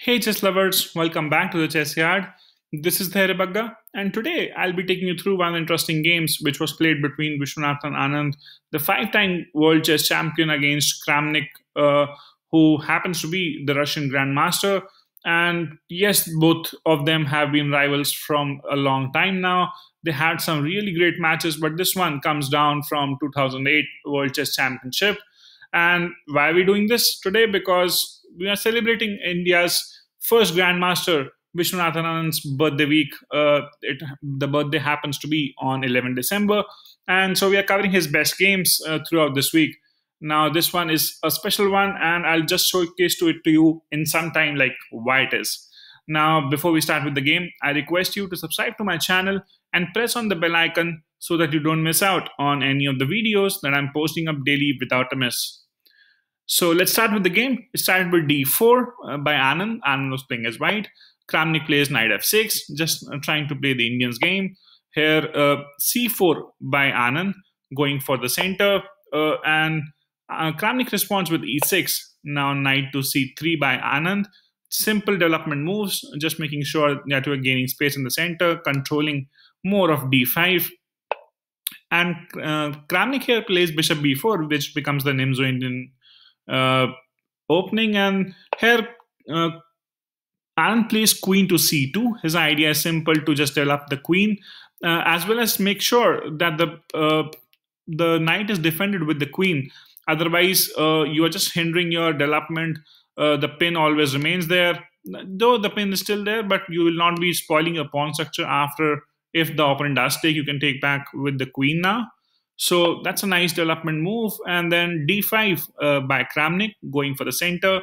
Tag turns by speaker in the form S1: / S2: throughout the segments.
S1: Hey chess lovers, welcome back to the Chessyard. This is Dhairya Bagga, and today I'll be taking you through one interesting games which was played between Viswanathan Anand, the five-time world chess champion, against Kramnik, uh, who happens to be the Russian grandmaster. And yes, both of them have been rivals from a long time now. They had some really great matches, but this one comes down from 2008 World Chess Championship. And why are we doing this today? Because we are celebrating India's first Grandmaster, Viswanathan Anand's birthday week. Uh, it, the birthday happens to be on 11 December. And so we are covering his best games uh, throughout this week. Now, this one is a special one, and I'll just showcase to it to you in some time, like why it is. Now, before we start with the game, I request you to subscribe to my channel and press on the bell icon so that you don't miss out on any of the videos that I'm posting up daily without a miss. So let's start with the game. It started with d4 uh, by Anand. Anand was playing as white. Kramnik plays knight f6, just uh, trying to play the Indians game. Here, uh, c4 by Anand, going for the center. Uh, and Kramnik responds with e6. Now knight to c3 by Anand. Simple development moves, just making sure that we're gaining space in the center, controlling more of d5. And Kramnik here plays bishop b4, which becomes the Nimzo Indian opening and here uh, Anand plays queen to c2. His idea is simple to just develop the queen uh, as well as make sure that the uh, the knight is defended with the queen. Otherwise, uh, you are just hindering your development. Uh, the pin always remains there, though the pin is still there, but you will not be spoiling your pawn structure after if the opponent does take. You can take back with the queen now. So that's a nice development move. And then d5 uh, by Kramnik going for the center.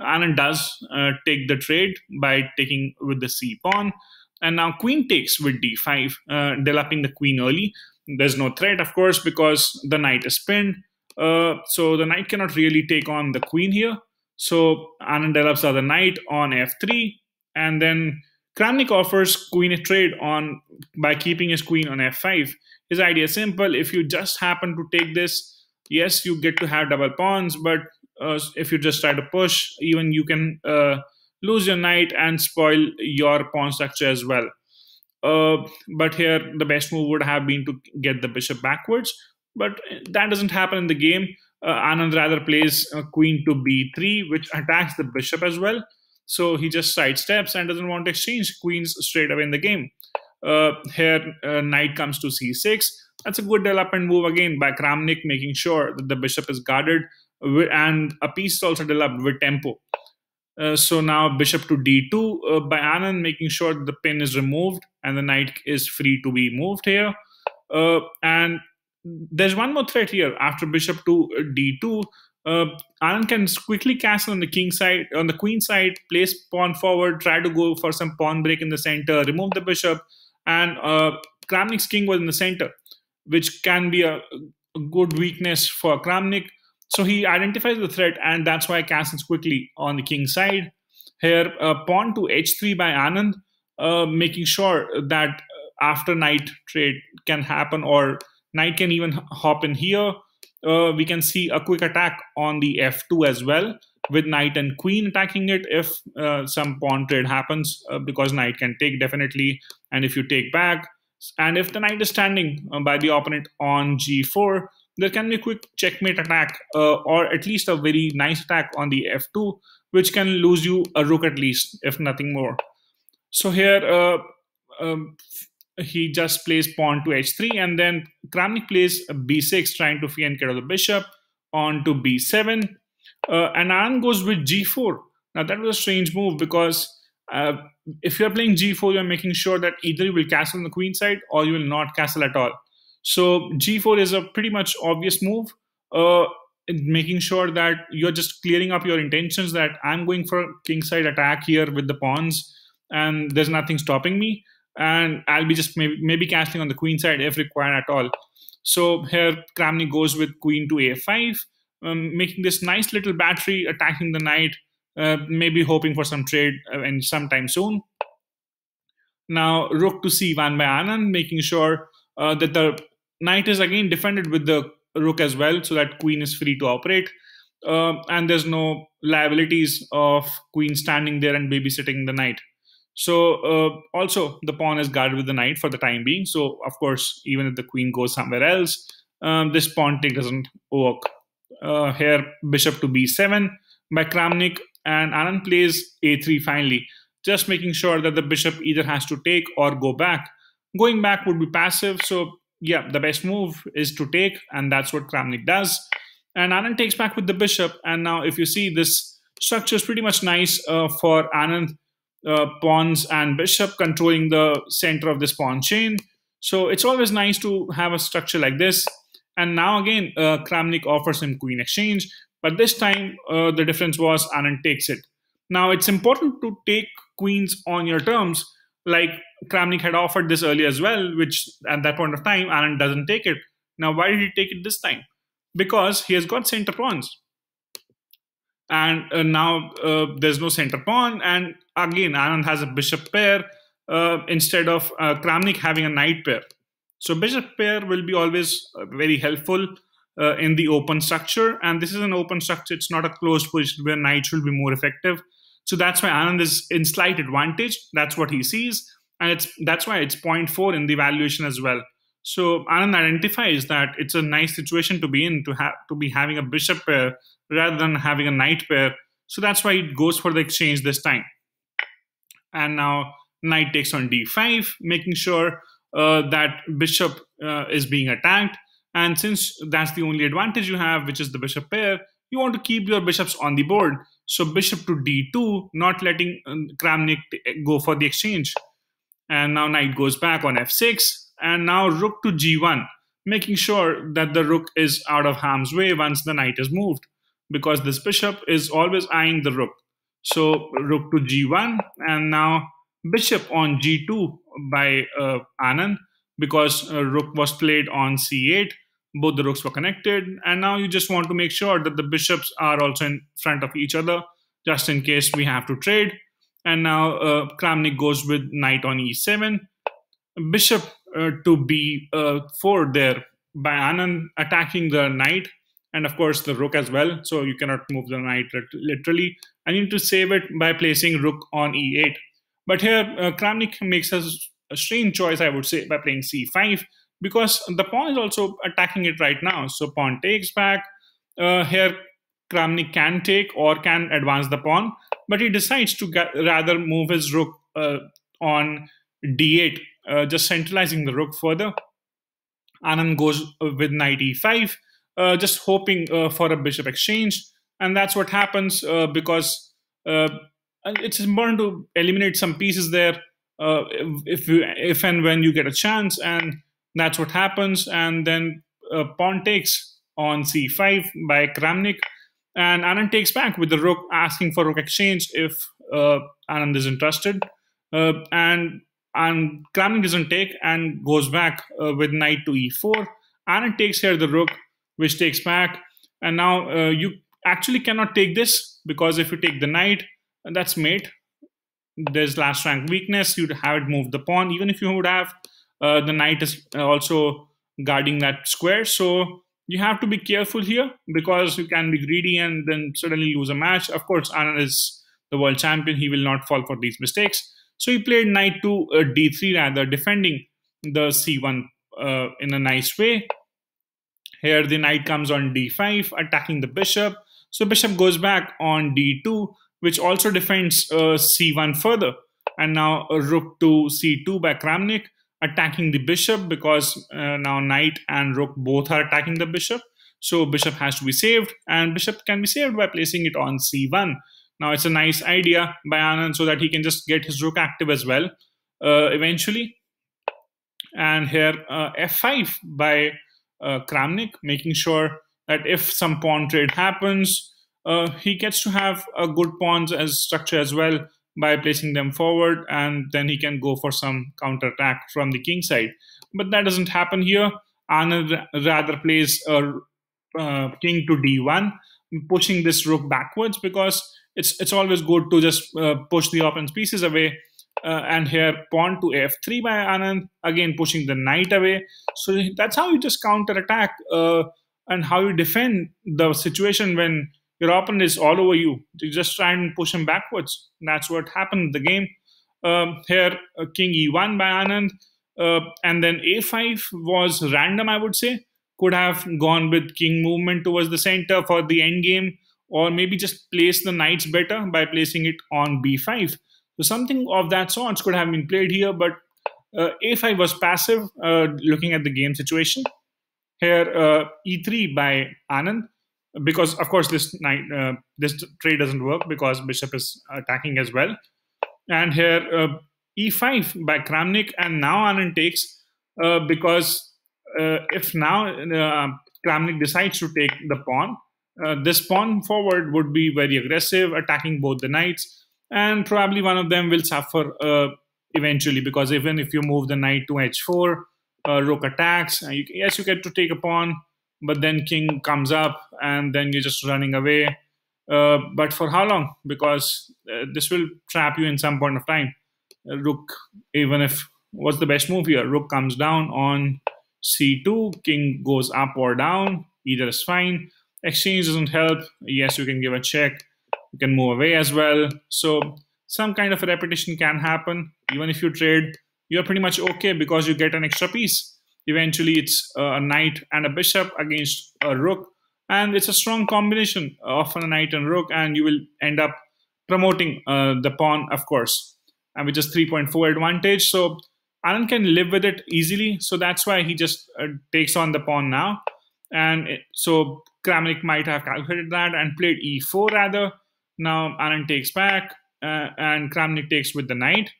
S1: Anand does uh, take the trade by taking with the c pawn. And now queen takes with d5, uh, developing the queen early. There's no threat, of course, because the knight is pinned. Uh, so the knight cannot really take on the queen here. So Anand develops the knight on f3. And then Kramnik offers queen a trade on by keeping his queen on f5 his idea is simple. If you just happen to take this, yes, you get to have double pawns, but uh, if you just try to push, even you can uh, lose your knight and spoil your pawn structure as well. Uh, but here, the best move would have been to get the bishop backwards, but that doesn't happen in the game. Uh, Anand rather plays uh, queen to b3, which attacks the bishop as well. So he just sidesteps and doesn't want to exchange queens straight away in the game. Uh, here, uh, knight comes to c6. That's a good development move again by Kramnik, making sure that the bishop is guarded, and a piece is also developed with tempo. Uh, so now bishop to d2 uh, by Anand, making sure the pin is removed and the knight is free to be moved here. Uh, and there's one more threat here. After bishop to d2, uh, Anand can quickly castle on the king side, on the queen side, place pawn forward, try to go for some pawn break in the center, remove the bishop, and uh, Kramnik's king was in the center, which can be a, a good weakness for Kramnik. So he identifies the threat, and that's why castles quickly on the king side. Here, uh, pawn to h3 by Anand, uh, making sure that uh, after knight trade can happen, or knight can even hop in here. Uh, we can see a quick attack on the f2 as well with knight and queen attacking it if uh, some pawn trade happens uh, because knight can take definitely and if you take back and if the knight is standing uh, by the opponent on g4 there can be a quick checkmate attack uh, or at least a very nice attack on the f2 which can lose you a rook at least if nothing more. So here uh, um, he just plays pawn to h3 and then Kramnik plays b6 trying to fianchetto the bishop on to b7 uh, and Anand goes with g4. Now that was a strange move because uh, if you're playing g4, you're making sure that either you will castle on the queen side or you will not castle at all. So g4 is a pretty much obvious move, uh, making sure that you're just clearing up your intentions that I'm going for king side attack here with the pawns and there's nothing stopping me. And I'll be just maybe, maybe castling on the queen side if required at all. So here Kramnik goes with queen to a5 um, making this nice little battery attacking the knight, uh, maybe hoping for some trade uh, in sometime soon. Now, rook to c1 by Anand, making sure uh, that the knight is again defended with the rook as well, so that queen is free to operate. uh, and there's no liabilities of queen standing there and babysitting the knight. So uh, also the pawn is guarded with the knight for the time being. So of course, even if the queen goes somewhere else, um, this pawn take doesn't work. Uh, here, bishop to b7 by Kramnik, and Anand plays a3 finally, just making sure that the bishop either has to take or go back. Going back would be passive, so yeah, the best move is to take, and that's what Kramnik does. And Anand takes back with the bishop, and now if you see this structure is pretty much nice uh, for Anand uh, pawns and bishop controlling the center of this pawn chain. So it's always nice to have a structure like this. And now again, uh, Kramnik offers him queen exchange, but this time uh, the difference was Anand takes it. Now it's important to take queens on your terms, like Kramnik had offered this earlier as well, which at that point of time Anand doesn't take it. Now why did he take it this time? Because he has got center pawns and uh, now uh, there's no center pawn and again anand has a bishop pair uh, instead of uh, kramnik having a knight pair so bishop pair will be always uh, very helpful uh, in the open structure. And this is an open structure. It's not a closed position where knight will be more effective. So that's why anand is in slight advantage. That's what he sees. And it's that's why it's 0.4 in the evaluation as well. So Anand identifies that it's a nice situation to be in to have to be having a bishop pair rather than having a knight pair. So that's why it goes for the exchange this time. And now knight takes on d5, making sure that bishop uh, is being attacked. And since that's the only advantage you have, which is the bishop pair, you want to keep your bishops on the board. So bishop to d2, not letting um, Kramnik go for the exchange. And now knight goes back on f6, and now rook to g1, making sure that the rook is out of harm's way once the knight is moved because this bishop is always eyeing the rook. So rook to g1 and now bishop on g2 by uh, Anand because uh, rook was played on c8. Both the rooks were connected and now you just want to make sure that the bishops are also in front of each other just in case we have to trade. And now uh, Kramnik goes with knight on e7. Bishop uh, to b4 there by Anand attacking the knight and of course the rook as well. So you cannot move the knight literally. I need to save it by placing rook on e8. But here uh, Kramnik makes a, a strange choice, I would say, by playing c5 because the pawn is also attacking it right now. So pawn takes back. Uh, here Kramnik can take or can advance the pawn, but he decides to rather move his rook uh, on d8, uh, just centralizing the rook further. Anand goes with knight e5 uh, just hoping uh, for a bishop exchange. And that's what happens uh, because it's important to eliminate some pieces there if, you, if and when you get a chance. And that's what happens. And then pawn takes on c5 by Kramnik. And Anand takes back with the rook, asking for rook exchange if uh, Anand is interested. Uh, and and Kramnik doesn't take and goes back uh, with knight to e4. Anand takes here the rook, which takes back. And now uh, you actually cannot take this because if you take the knight, that's mate. There's last rank weakness. You'd have it move the pawn. Even if you would have, uh, the knight is also guarding that square. So you have to be careful here because you can be greedy and then suddenly lose a match. Of course, Anand is the world champion. He will not fall for these mistakes. So he played knight to uh, d3 rather, defending the c1 uh, in a nice way. Here the knight comes on d5, attacking the bishop. So bishop goes back on d2, which also defends uh, c1 further. And now rook to c2 by Kramnik, attacking the bishop because uh, now knight and rook both are attacking the bishop. So bishop has to be saved, and bishop can be saved by placing it on c1. Now it's a nice idea by Anand so that he can just get his rook active as well uh, eventually. And here uh, f5 by uh, Kramnik, making sure that if some pawn trade happens, uh, he gets to have a good pawns as structure as well by placing them forward, and then he can go for some counter attack from the king side. But that doesn't happen here. Anand rather plays a uh, king to d1, pushing this rook backwards because it's it's always good to just uh, push the opponent's pieces away uh, and here pawn to f3 by Anand, again pushing the knight away. So that's how you just counter attack uh, and how you defend the situation when your opponent is all over you. You just try and push him backwards. That's what happened in the game. Um, here, uh, King E1 by Anand, uh, and then A5 was random, I would say. Could have gone with King movement towards the center for the end game, or maybe just place the knights better by placing it on B5. So something of that sort could have been played here, but uh, A5 was passive, uh, looking at the game situation. Here, uh, E3 by Anand because of course this knight uh, this trade doesn't work because bishop is attacking as well. And here uh, e5 by kramnik and now anand takes uh, because uh, if now uh, kramnik decides to take the pawn uh, this pawn forward would be very aggressive attacking both the knights. And probably one of them will suffer eventually because even if you move the knight to h4 rook attacks you, yes you get to take a pawn but then king comes up and then you're just running away. Uh, but for how long? Because uh, this will trap you in some point of time. Uh, rook even if what's the best move here? Rook comes down on c2 king goes up or down either is fine. Exchange doesn't help. Yes you can give a check. You can move away as well. So some kind of a repetition can happen. Even if you trade you're pretty much okay because you get an extra piece Eventually, it's a knight and a bishop against a rook, and it's a strong combination of a knight and rook, and you will end up promoting uh, the pawn, of course, and with just 3.4 advantage. So Anand can live with it easily, so that's why he just uh, takes on the pawn now. And it, so Kramnik might have calculated that and played e4 rather. Now Anand takes back, uh, and Kramnik takes with the knight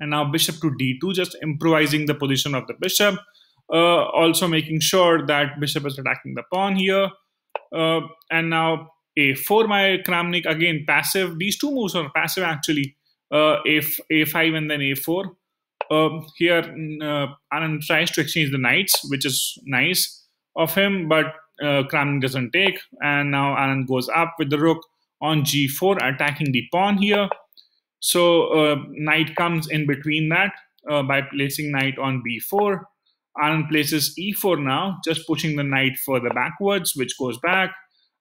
S1: and now bishop to d2 just improvising the position of the bishop uh, also making sure that bishop is attacking the pawn here. Uh, and now a4 by kramnik again passive. These two moves are passive actually. Uh, a, a5 and then a4 um, here uh, Anand tries to exchange the knights which is nice of him but uh, Kramnik doesn't take. And now Anand goes up with the rook on g4 attacking the pawn here so uh, knight comes in between that uh, by placing knight on b4. Anand places e4 now, just pushing the knight further backwards, which goes back.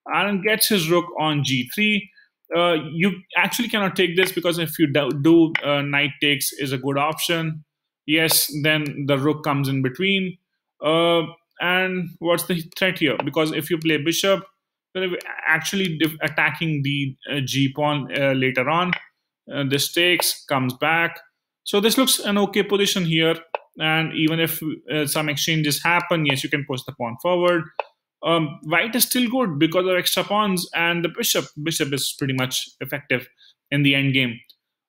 S1: Anand gets his rook on g3. Uh, you actually cannot take this because if you do, uh, knight takes is a good option. Yes, then the rook comes in between. Uh, and what's the threat here? Because if you play bishop, you're actually attacking the uh, g pawn later on uh, this takes, comes back. So this looks an okay position here. And even if uh, some exchanges happen, yes, you can push the pawn forward. Um, white is still good because of extra pawns and the bishop. Bishop is pretty much effective in the end game.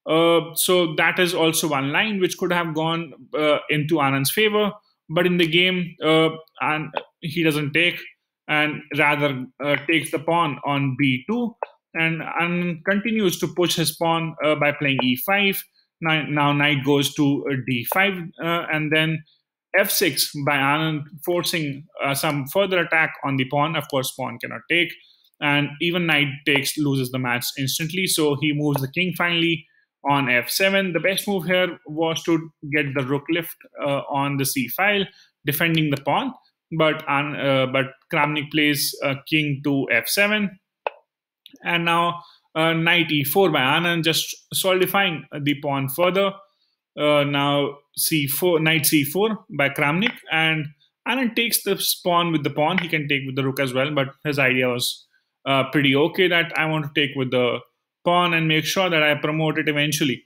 S1: Uh, so that is also one line which could have gone uh, into Anand's favor, but in the game, uh, and he doesn't take and rather uh, takes the pawn on b2 and, continues to push his pawn uh, by playing e5. Now, now knight goes to uh, d5 uh, and then f6 by Anand, forcing uh, some further attack on the pawn. Of course, pawn cannot take, and even knight takes loses the match instantly. So he moves the king finally on f7. The best move here was to get the rook lift uh, on the c file, defending the pawn. But uh, but Kramnik plays king to f7 and now uh, knight e4 by Anand, just solidifying the pawn further. Uh, now c4, knight c4 by Kramnik, and Anand takes the pawn with the pawn. He can take with the rook as well, but his idea was uh, pretty okay that I want to take with the pawn and make sure that I promote it eventually.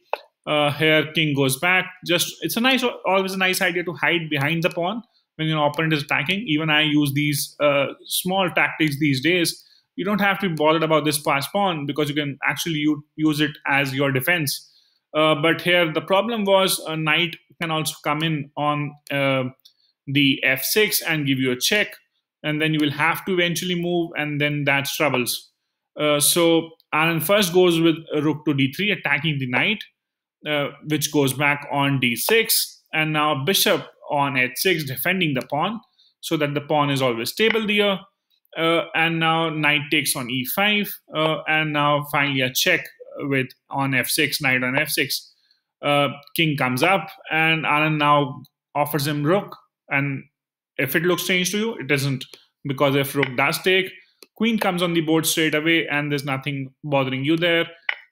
S1: Uh, here, king goes back. Just it's a nice, always a nice idea to hide behind the pawn when your opponent is attacking. Even I use these uh, small tactics these days you don't have to be bothered about this pass pawn because you can actually use it as your defense. Uh, but here the problem was a knight can also come in on uh, the f6 and give you a check, and then you will have to eventually move, and then that's troubles. Uh, so Anand first goes with rook to d3, attacking the knight, uh, which goes back on d6, and now bishop on h6, defending the pawn, so that the pawn is always stable there. Uh, and now knight takes on e5, uh, and now finally a check with on f6, knight on f6. Uh, king comes up, and Anand now offers him rook. And if it looks strange to you, it doesn't, because if rook does take, queen comes on the board straight away, and there's nothing bothering you there.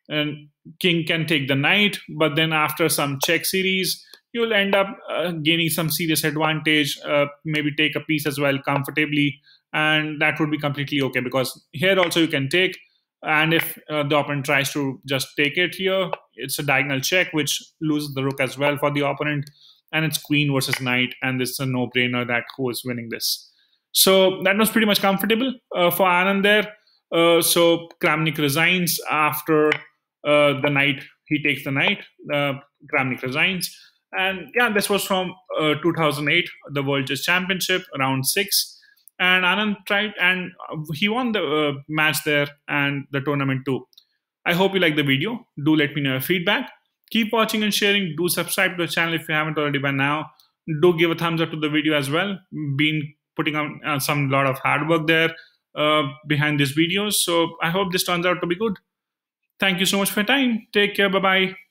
S1: And king can take the knight, but then after some check series, you'll end up uh, gaining some serious advantage. Uh, maybe take a piece as well comfortably, and that would be completely okay because here also you can take. And if uh, the opponent tries to just take it here, it's a diagonal check, which loses the rook as well for the opponent. And it's queen versus knight, and this is a no brainer that who is winning this. So that was pretty much comfortable uh, for Anand there. Uh, so Kramnik resigns after uh, the knight. He takes the knight. Uh, Kramnik resigns. And yeah, this was from uh, 2008, the World Chess Championship, round six and Anand tried and he won the uh, match there and the tournament too. I hope you like the video. Do let me know your feedback. Keep watching and sharing. Do subscribe to the channel if you haven't already by now. Do give a thumbs up to the video as well. Been putting on uh, some lot of hard work there uh, behind these videos. So I hope this turns out to be good. Thank you so much for your time. Take care. Bye bye.